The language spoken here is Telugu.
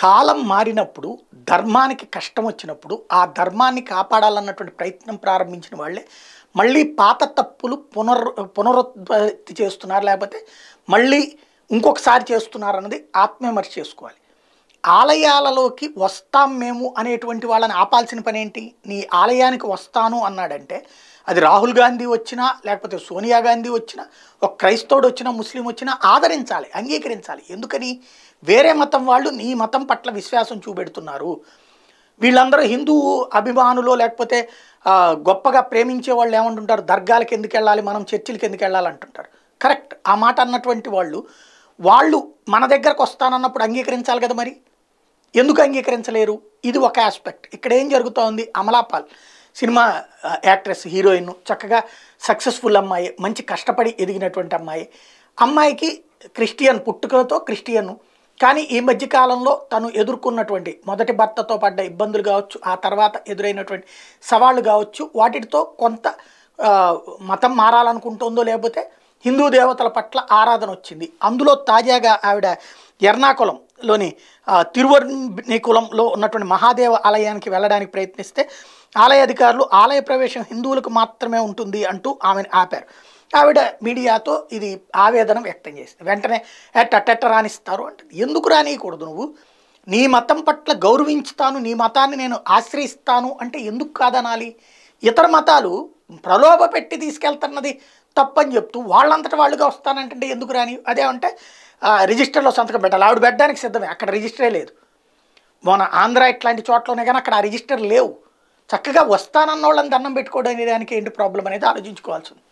కాలం మారినప్పుడు ధర్మానికి కష్టం వచ్చినప్పుడు ఆ ధర్మాన్ని కాపాడాలన్నటువంటి ప్రయత్నం ప్రారంభించిన వాళ్ళే మళ్ళీ పాత తప్పులు పునర్ పునరుత్పత్తి చేస్తున్నారు లేకపోతే మళ్ళీ ఇంకొకసారి చేస్తున్నారు అన్నది ఆత్మవిమర్శ చేసుకోవాలి. ఆలయాలలోకి వస్తాం మేము అనేటువంటి వాళ్ళని ఆపాల్సిన పని ఏంటి నీ ఆలయానికి వస్తాను అన్నాడంటే అది రాహుల్ గాంధీ వచ్చినా లేకపోతే సోనియా గాంధీ వచ్చినా ఒక క్రైస్తవుడు వచ్చినా ముస్లిం వచ్చినా ఆదరించాలి అంగీకరించాలి. ఎందుకని? వేరే మతం వాళ్ళు నీ మతం పట్ల విశ్వాసం చూపెడుతున్నారు. వీళ్ళందరూ హిందూ అభిమానులు లేకపోతే గొప్పగా ప్రేమించే వాళ్ళు ఏమంటుంటారు? దర్గాలకు ఎందుకు వెళ్ళాలి? మనం చర్చిలకు ఎందుకు వెళ్ళాలి అంటుంటారు కరెక్ట్. ఆ మాట అన్నటువంటి వాళ్ళు వాళ్ళు మన దగ్గరకు వస్తానన్నప్పుడు అంగీకరించాలి కదా మరి? ఎందుకు అంగీకరించలేరు? ఇది ఒక ఆస్పెక్ట్. ఇక్కడ ఏం జరుగుతోంది? అమలాపాల్. సినిమా యాక్ట్రెస్ హీరోయిన్ చక్కగా సక్సెస్ఫుల్ అమ్మాయి మంచి కష్టపడి ఎదిగినటువంటి అమ్మాయి. అమ్మాయికి క్రిస్టియన్ పుట్టుకలతో క్రిస్టియన్ కానీ ఈ మధ్య కాలంలో తను ఎదుర్కొన్నటువంటి మొదటి భర్తతో పడ్డ ఇబ్బందులు కావచ్చు ఆ తర్వాత ఎదురైనటువంటి సవాళ్ళు కావచ్చు వాటితో కొంత మతం మారాలనుకుంటుందో లేకపోతే హిందూ దేవతల పట్ల ఆరాధన వచ్చింది. అందులో తాజాగా ఆవిడ ఎర్నాకులంలోని తిరువర్ణికులంలో ఉన్నటువంటి మహాదేవ ఆలయానికి వెళ్ళడానికి ప్రయత్నిస్తే ఆలయ అధికారులు ఆలయ ప్రవేశం హిందువులకు మాత్రమే ఉంటుంది అంటూ ఆమెను ఆపారు. ఆవిడ మీడియాతో ఇది ఆవేదన వ్యక్తం చేసింది. వెంటనే ఎట్ట అట్టెట్ట రాణిస్తారు? అంటుంది. ఎందుకు రానియకూడదు నువ్వు? నీ మతం పట్ల గౌరవించుతాను నీ మతాన్ని నేను ఆశ్రయిస్తాను అంటే ఎందుకు కాదనాలి? ఇతర మతాలు ప్రలోభ పెట్టి తీసుకెళ్తున్నది తప్పని చెప్తూ వాళ్ళంతట వాళ్ళుగా వస్తానంటే ఎందుకు రాని అదేమంటే అంటే రిజిస్టర్లో సంతకం పెట్టాలి. ఆవిడ పెట్టడానికి సిద్ధమే. అక్కడ రిజిస్టరే లేదు. మొన్న ఆంధ్ర ఇట్లాంటి చోట్లనే కానీ అక్కడ ఆ రిజిస్టర్ లేవు. చక్కగా వస్తానన్న వాళ్ళని దండం పెట్టుకోవడానికి ఏంటి ప్రాబ్లం అనేది ఆలోచించుకోవాల్సింది